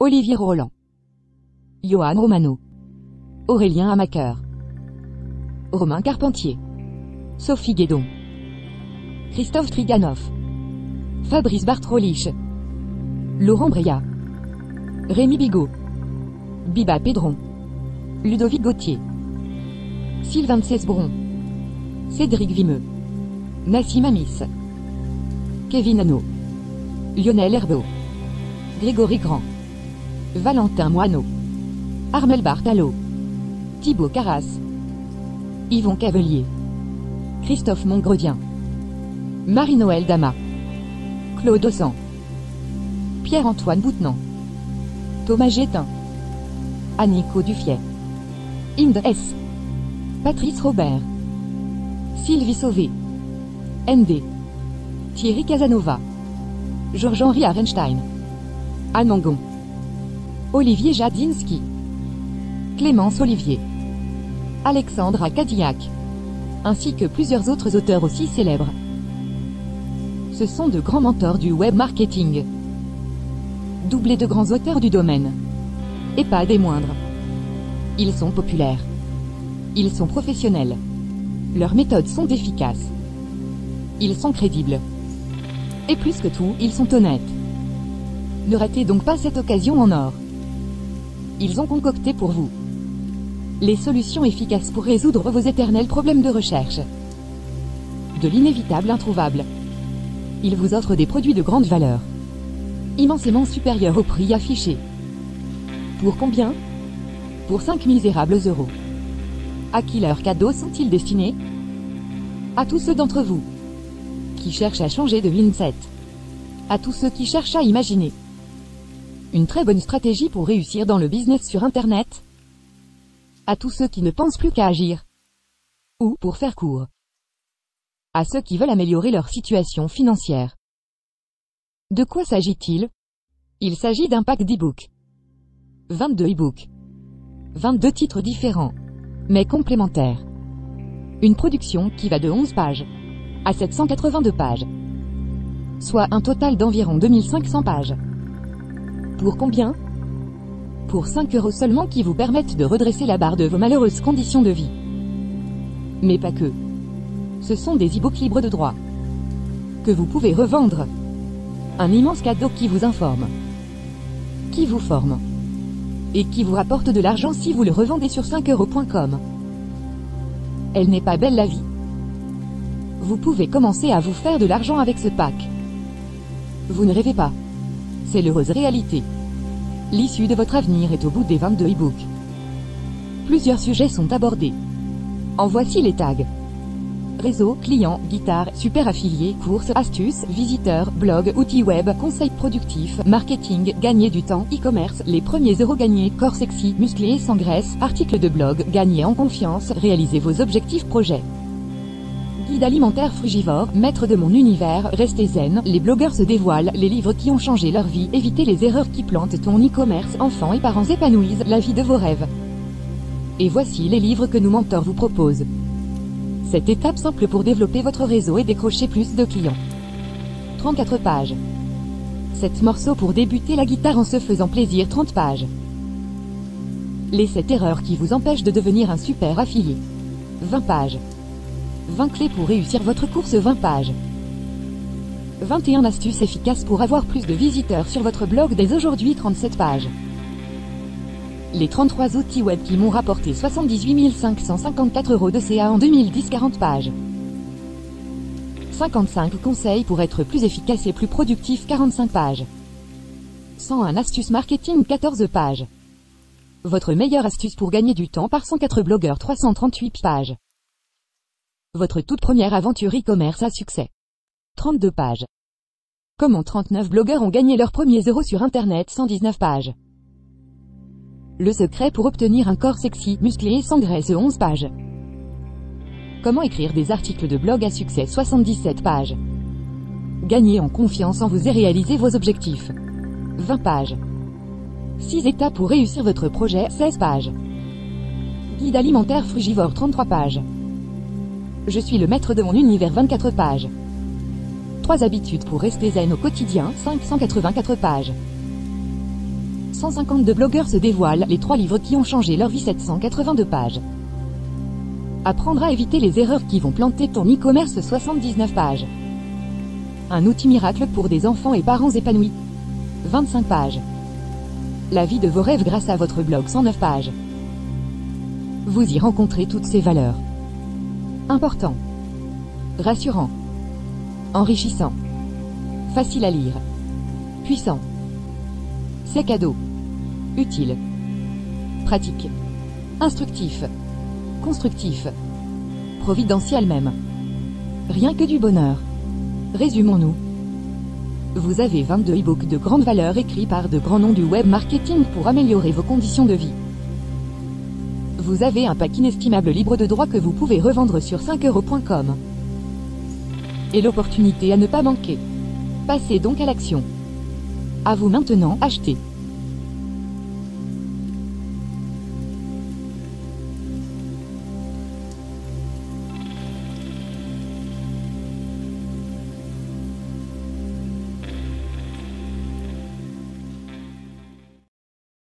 Olivier Roland. Johan Romano. Aurélien Amaker. Romain Carpentier. Sophie Guédon. Christophe Triganov. Fabrice Bartrolich. Laurent Breya. Rémi Bigot. Biba Pédron. Ludovic Gauthier. Sylvain Cesbron. Cédric Vimeux. Nassim Amis. Kevin Hano. Lionel Herbeau. Grégory Grand. Valentin Moineau. Armel Bartalo. Thibaut Carras. Yvon Cavelier. Christophe Montgredien. Marie-Noël Dama. Claude Ossan. Pierre-Antoine Boutenant. Thomas Gétin. Annico Duffier. Inde S. Patrice Robert. Sylvie Sauvé. ND. Thierry Casanova. Georges-Henri Arenstein. Anne Mangon. Olivier Jadinski. Clémence Olivier. Alexandre Cadillac. Ainsi que plusieurs autres auteurs aussi célèbres. Ce sont de grands mentors du web marketing. Doublés de grands auteurs du domaine. Et pas des moindres. Ils sont populaires. Ils sont professionnels. Leurs méthodes sont efficaces. Ils sont crédibles. Et plus que tout, ils sont honnêtes. Ne ratez donc pas cette occasion en or? Ils ont concocté pour vous les solutions efficaces pour résoudre vos éternels problèmes de recherche. De l'inévitable introuvable. Ils vous offrent des produits de grande valeur. Immensément supérieurs au prix affiché. Pour combien? Pour 5 misérables euros. À qui leurs cadeaux sont-ils destinés? À tous ceux d'entre vous qui cherchent à changer de mindset. À tous ceux qui cherchent à imaginer. Une très bonne stratégie pour réussir dans le business sur Internet. À tous ceux qui ne pensent plus qu'à agir. Ou, pour faire court. À ceux qui veulent améliorer leur situation financière. De quoi s'agit-il? Il s'agit d'un pack d'e-books. 22 e-books. 22 titres différents, mais complémentaires. Une production qui va de 11 pages à 782 pages. Soit un total d'environ 2500 pages. Pour combien? Pour 5 euros seulement qui vous permettent de redresser la barre de vos malheureuses conditions de vie. Mais pas que. Ce sont des e-books libres de droit. Que vous pouvez revendre. Un immense cadeau qui vous informe. Qui vous forme. Et qui vous rapporte de l'argent si vous le revendez sur 5euros.com. Elle n'est pas belle la vie. Vous pouvez commencer à vous faire de l'argent avec ce pack. Vous ne rêvez pas. C'est l'heureuse réalité. L'issue de votre avenir est au bout des 22 e-books. Plusieurs sujets sont abordés. En voici les tags. Réseau, client, guitare, super affilié, courses, astuces, visiteurs, blog, outils web, conseils productifs, marketing, gagner du temps, e-commerce, les premiers euros gagnés, corps sexy, musclé sans graisse, articles de blog, gagner en confiance, réaliser vos objectifs projets. Guide alimentaire frugivore, maître de mon univers, restez zen, les blogueurs se dévoilent, les livres qui ont changé leur vie, évitez les erreurs qui plantent ton e-commerce, enfants et parents épanouissent la vie de vos rêves. Et voici les livres que nos mentors vous proposent. Cette étape simple pour développer votre réseau et décrocher plus de clients. 34 pages. 7 morceaux pour débuter la guitare en se faisant plaisir 30 pages. Les 7 erreurs qui vous empêchent de devenir un super affilié. 20 pages. 20 clés pour réussir votre course 20 pages. 21 astuces efficaces pour avoir plus de visiteurs sur votre blog dès aujourd'hui 37 pages. Les 33 outils web qui m'ont rapporté 78 554 euros de CA en 2010 40 pages. 55 conseils pour être plus efficace et plus productif 45 pages. 101 astuces marketing 14 pages. Votre meilleure astuce pour gagner du temps par 104 blogueurs 338 pages. Votre toute première aventure e-commerce à succès. 32 pages. Comment 39 blogueurs ont gagné leurs premiers euros sur Internet 119 pages. Le secret pour obtenir un corps sexy, musclé et sans graisse 11 pages. Comment écrire des articles de blog à succès 77 pages. Gagner en confiance en vous et réaliser vos objectifs. 20 pages. 6 étapes pour réussir votre projet 16 pages. Guide alimentaire frugivore 33 pages. Je suis le maître de mon univers 24 pages. 3 habitudes pour rester zen au quotidien 584 pages. 152 blogueurs se dévoilent les trois livres qui ont changé leur vie 782 pages. Apprendre à éviter les erreurs qui vont planter ton e-commerce 79 pages. Un outil miracle pour des enfants et parents épanouis. 25 pages. La vie de vos rêves grâce à votre blog 109 pages. Vous y rencontrez toutes ces valeurs. Important. Rassurant. Enrichissant. Facile à lire. Puissant. C'est cadeau. Utile. Pratique. Instructif. Constructif. Providentiel même. Rien que du bonheur. Résumons-nous. Vous avez 22 e-books de grande valeur écrits par de grands noms du web marketing pour améliorer vos conditions de vie. Vous avez un pack inestimable libre de droit que vous pouvez revendre sur 5euros.com. Et l'opportunité à ne pas manquer. Passez donc à l'action. À vous maintenant, achetez.